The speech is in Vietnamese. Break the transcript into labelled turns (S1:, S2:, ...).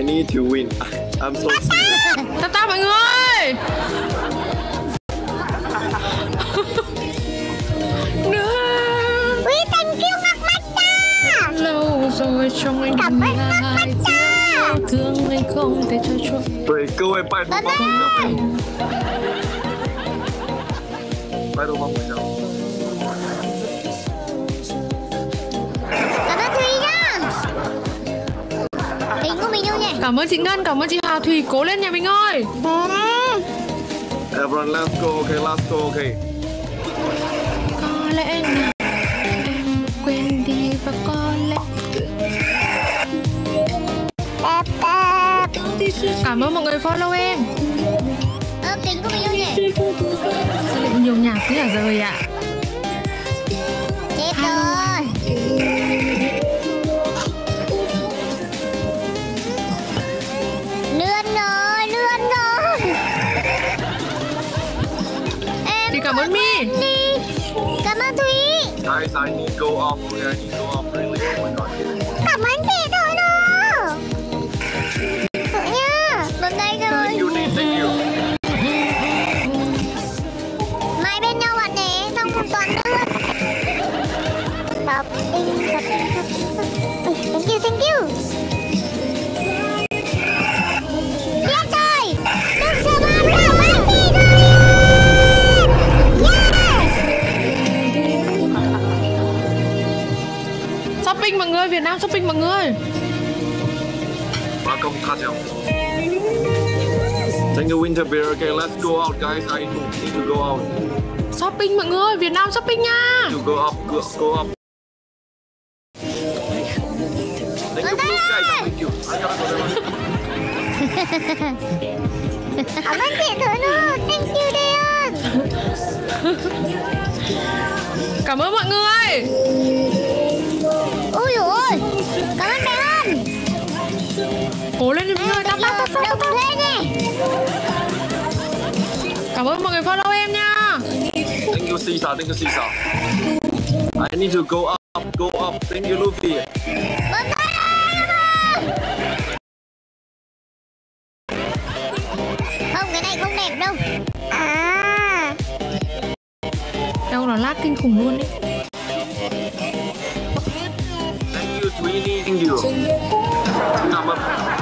S1: I need to win. I'm so serious.
S2: Ta mọi người.
S3: Ui, thank you mặt mắt.
S2: Lâu rồi trong anh
S3: Cảm ơn
S2: mặt
S3: mắt.
S2: Thương anh không thể cho
S1: chuộng. Vậy câu em bài
S3: đồ bóng. Bài đồ bóng của nhau.
S2: Cảm ơn chị Ngân cảm ơn chị Hà Thùy cố lên nhà mình ơi
S1: Everyone, let's go. Okay, let's go. Okay.
S2: có lẽ nào em quên đi và có lẽ cảm ơn mọi người follow em
S3: Ờ bình của mình đâu nhỉ
S2: sao lại nhiều nhạc thế hả rời ạ
S3: Chết
S2: thì cảm ơn mi
S3: Cảm ơn Thúy
S1: Guys, I need go up. Okay, I need go up
S2: shopping mọi người Việt Nam shopping mọi người
S1: Welcome, Katja. Thank you, Winter Bear. Okay, let's go out, guys. I need to go out.
S2: shopping mọi người Việt Nam shopping nha
S1: To go up, go, go up. Thank you, guys. Thank you. I gotta go there.
S3: Cảm ơn chị Thử nữa Thank you Deon
S2: cảm ơn mọi người cố lên đi mọi người tắt tắt tắt tắt
S3: nè
S2: cảm ơn mọi người follow em nha
S1: Thank you, Sisa. Thank you, Sisa. I need to go up, go up. Thank you, Luffy.
S3: Bye bye Không cái này không đẹp đâu À
S2: đâu là lag kinh khủng luôn đấy
S1: Thank you, Tweenie. Thank you. Cảm ơn.